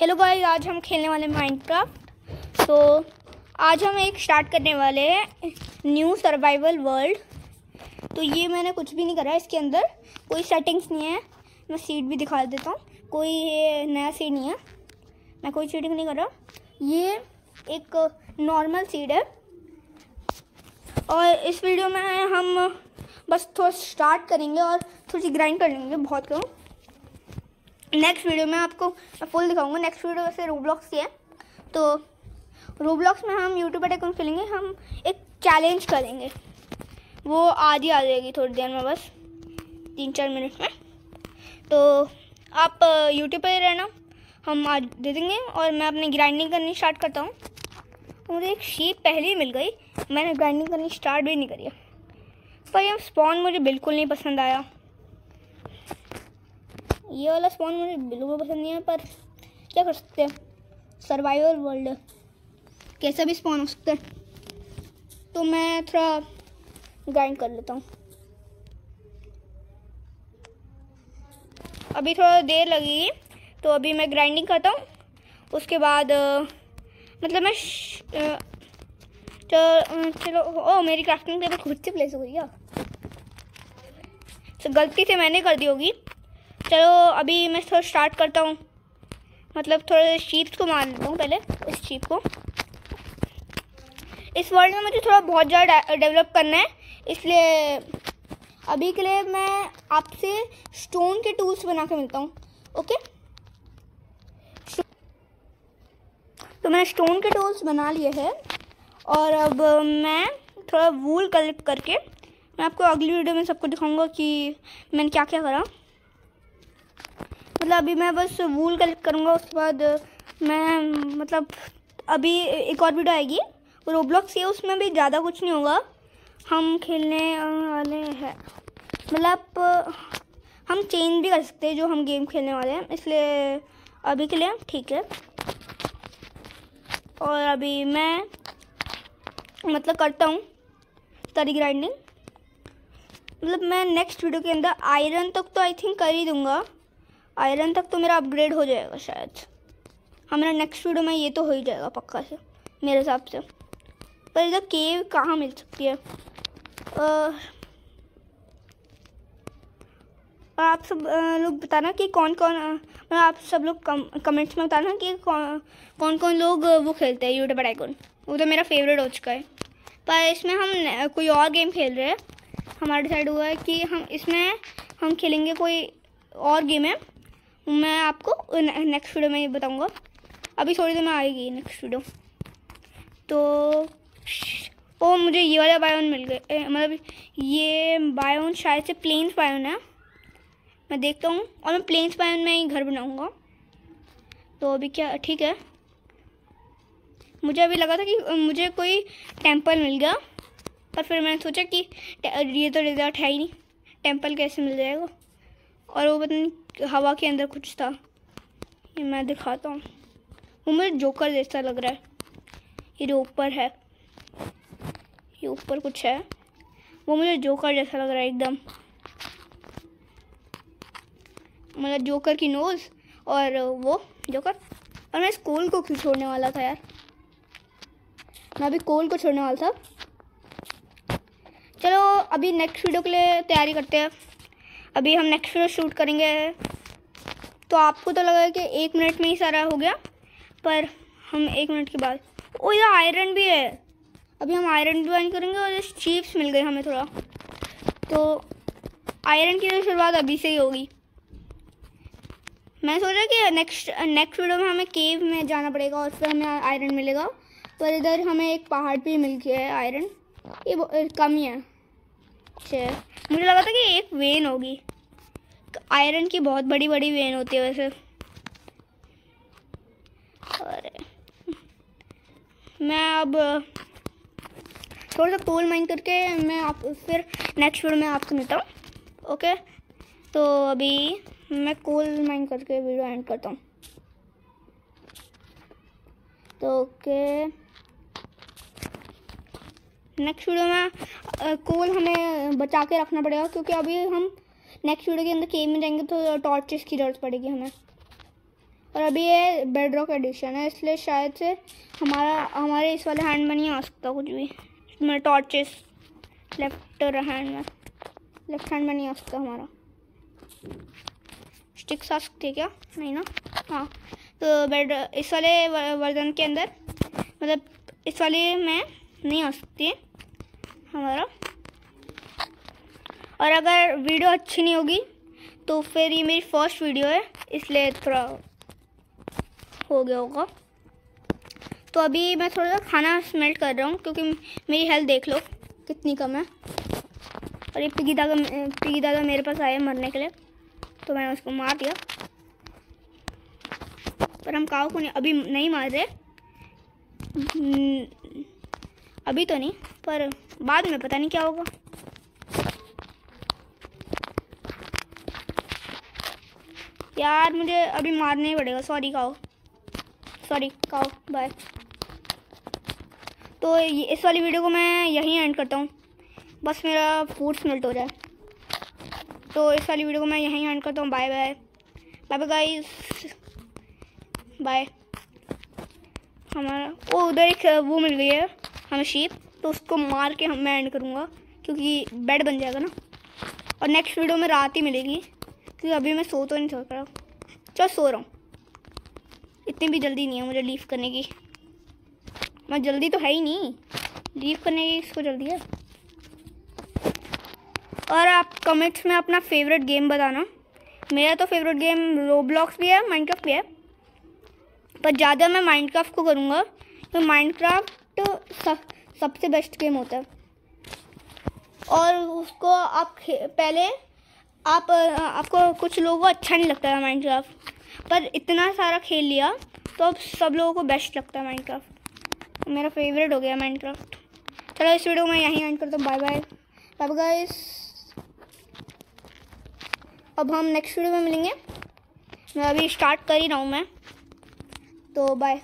Hello guys आज हम खेलने वाले माइनक्राफ्ट तो आज हम एक स्टार्ट करने वाले हैं न्यू सर्वाइवल वर्ल्ड तो ये मैंने कुछ भी नहीं करा इसके अंदर. कोई सेटिंग्स नहीं है. मैं सीट भी दिखा देता हूँ. कोई नया सीट नहीं है. मैं कोई सीटिंग नहीं कर रहा. ये एक नॉर्मल सीट है. और इस वीडियो में हम बस थोड़ा स्टार्ट करेंगे और थोड़ी सी ग्राइंड कर लेंगे. बहुत करूँ नेक्स्ट वीडियो में आपको फुल दिखाऊँगा। नेक्स्ट वीडियो वैसे रोब्लॉक्स की है। तो रोब्लॉक्स में हम यूट्यूब पर अकाउंट खेलेंगे? हम एक चैलेंज करेंगे। वो आज ही आ जाएगी थोड़ी देर में बस। तीन चार मिनट में। तो आप यूट्यूब पर ही रहना। हम आज दे देंगे और मैं अपनी ग्राइंडिंग करनी स्टार्ट करता हूँ। मुझे एक शीप पहले ही मिल गई। मैंने ग्राइंडिंग करनी स्टार्ट भी नहीं करी पर ये स्पॉन मुझे बिल्कुल नहीं पसंद आया। ये वाला स्पॉन मुझे बिल्कुल पसंद नहीं है, पर क्या कर सकते हैं? सर्वाइवल वर्ल्ड कैसा भी स्पॉन हो सकता है। तो मैं थोड़ा ग्राइंड कर लेता हूँ। अभी थोड़ा देर लगी तो अभी मैं ग्राइंडिंग करता हूँ। उसके बाद मतलब मैं तो चलो ओ, मेरी क्राफ्टिंग टेबल खुद से प्लेस हो गई तो गलती से मैंने कर दी होगी। चलो अभी मैं थोड़ा स्टार्ट करता हूँ। मतलब थोड़े शीप्स को मार लेता हूँ पहले, इस शीप को। इस वर्ल्ड में मुझे थोड़ा बहुत ज़्यादा डेवलप करना है, इसलिए अभी के लिए मैं आपसे स्टोन के टूल्स बना के मिलता हूँ ओके तो मैंने स्टोन के टूल्स बना लिए हैं, और अब मैं थोड़ा वूल कलेक्ट करके मैं आपको अगली वीडियो में सबको दिखाऊँगा कि मैंने क्या क्या करा। मतलब अभी मैं बस वूल कलेक्ट करूँगा, उसके बाद मैं मतलब अभी एक और वीडियो आएगी। रोब्लॉक्स ये उसमें भी ज़्यादा कुछ नहीं होगा। हम खेलने वाले हैं। मतलब हम चेंज भी कर सकते हैं जो हम गेम खेलने वाले हैं। इसलिए, अभी के लिए ठीक है। और अभी मैं मतलब करता हूँ, तरी ग्राइंडिंग मतलब मैं नेक्स्ट वीडियो के अंदर आयरन तक तो आई थिंक कर ही दूँगा। आयरन तक तो मेरा अपग्रेड हो जाएगा शायद। हमारा नेक्स्ट वीडियो में ये तो हो ही जाएगा पक्का से मेरे हिसाब से। पर इधर केव कहाँ मिल सकती है? आ, आप सब लोग बताना कि कौन कौन मतलब आप सब लोग कम कमेंट्स में बताना कि कौन कौन कौन लोग वो खेलते हैं यूट्यूब आइकॉन वो तो मेरा फेवरेट हो चुका है। पर इसमें हम कोई और गेम खेल रहे हैं। हमारे साइड हुआ है कि हम इसमें हम खेलेंगे कोई और गेम है। मैं आपको नेक्स्ट वीडियो में ये बताऊँगा। अभी थोड़ी देर में आएगी नेक्स्ट वीडियो तो ओ, मुझे ये वाला बायोन मिल गए। मतलब ये बायोन शायद से प्लेन्स बायोन है। मैं देखता हूँ। और मैं प्लेन्स बायोन में ही घर बनाऊँगा। तो अभी क्या, ठीक है। मुझे अभी लगा था कि मुझे कोई टेंपल मिल गया। पर फिर मैंने सोचा कि ये तो रिज़ल्ट है ही नहीं। टेंपल कैसे मिल जाएगा? और वो पता नहीं हवा के अंदर कुछ था। ये मैं दिखाता हूँ। वो मुझे जोकर जैसा लग रहा है। ये ऊपर है। ये ऊपर कुछ है। वो मुझे जोकर जैसा लग रहा है एकदम। मतलब जोकर की नोज़ और वो जोकर। और मैं स्कूल को क्यों छोड़ने वाला था यार? मैं अभी कोल को छोड़ने वाला था। चलो, अभी नेक्स्ट वीडियो के लिए तैयारी करते हैं। अभी हम नेक्स्ट वीडियो शूट करेंगे। तो आपको तो लगा कि एक मिनट में ही सारा हो गया, पर हम एक मिनट के बाद ओ, ये आयरन भी है। अभी हम आयरन भी करेंगे और चीप्स मिल गए हमें थोड़ा। तो आयरन की तो शुरुआत अभी से ही होगी। मैं सोचा कि नेक्स्ट नेक्स्ट वीडियो में हमें केव में जाना पड़ेगा और फिर हमें आयरन मिलेगा। पर इधर हमें एक पहाड़ पे मिल गया है आयरन ये कम ही है। अच्छा मुझे लगा था कि एक वेन होगी। आयरन की बहुत बड़ी बड़ी वेन होती है वैसे। अरे। मैं अब, थोड़ा सा कोल माइन करके मैं आप, फिर नेक्स्ट वीडियो में आपको मिलता हूँ। ओके तो अभी मैं कोल माइन करके वीडियो एंड करता हूँ। तो ओके नेक्स्ट वीडियो में कोल हमें बचा के रखना पड़ेगा क्योंकि अभी हम नेक्स्ट वीडियो के अंदर केव में जाएँगे तो टॉर्चेस की ज़रूरत पड़ेगी हमें। और अभी ये बेड रॉक एडिशन है, इसलिए शायद से हमारा, हमारे इस वाले हैंड में नहीं आ सकता कुछ भी। इसमें टॉर्चेस लेफ़्ट हैंड में लेफ़्ट हैंड में नहीं आ सकता हमारा। स्टिक्स आ सकती है क्या? नहीं ना? हाँ। तो बेड इस वाले वर्जन के अंदर मतलब इस वाले में नहीं आ सकती हमारा। और अगर वीडियो अच्छी नहीं होगी तो फिर ये मेरी फ़र्स्ट वीडियो है इसलिए थोड़ा हो गया होगा। तो अभी मैं थोड़ा सा खाना स्मेल्ट कर रहा हूँ क्योंकि मेरी हेल्थ देख लो कितनी कम है। और ये पिगी दादा पिगी दादा मेरे पास आए मरने के लिए तो मैंने उसको मार दिया। पर हम काऊ को नहीं अभी नहीं मार रहे। हम्म, अभी तो नहीं पर बाद में पता नहीं क्या होगा। यार मुझे अभी मारना ही पड़ेगा। Sorry cow sorry cow bye तो इस वाली वीडियो को मैं यहीं एंड करता हूँ। बस मेरा फ़ूड स्मेल्ट हो जाए। तो इस वाली वीडियो को मैं यहीं एंड करता हूँ। Bye bye bye bye guys bye हमारा वो उधर एक वो मिल गई है हमें शीप तो उसको मार के हम, मैं एंड करूँगा, क्योंकि बेड बन जाएगा ना। और नेक्स्ट वीडियो में रात ही मिलेगी। क्योंकि अभी मैं सो तो नहीं सो रहा चलो सो रहा हूँ। इतनी भी जल्दी नहीं है मुझे लीव करने की। मैं जल्दी तो है ही नहीं। लीव करने की इसको जल्दी है। और आप कमेंट्स में अपना फेवरेट गेम बताना। मेरा तो फेवरेट गेम रोब्लॉक्स भी है माइनक्राफ्ट भी है। पर ज़्यादा मैं माइनक्राफ्ट को करूँगा तो माइनक्राफ्ट सबसे बेस्ट गेम होता है। और उसको आप पहले आप, आपको कुछ लोगों को अच्छा नहीं लगता है माइनक्राफ्ट पर इतना सारा खेल लिया तो अब सब लोगों को बेस्ट लगता है माइनक्राफ्ट मेरा फेवरेट हो गया माइनक्राफ्ट चलो इस वीडियो में यहीं एंड करता हूँ। बाय बाय बाय गाइस अब हम नेक्स्ट वीडियो में मिलेंगे। मैं अभी स्टार्ट कर ही रहा हूँ मैं। तो बाय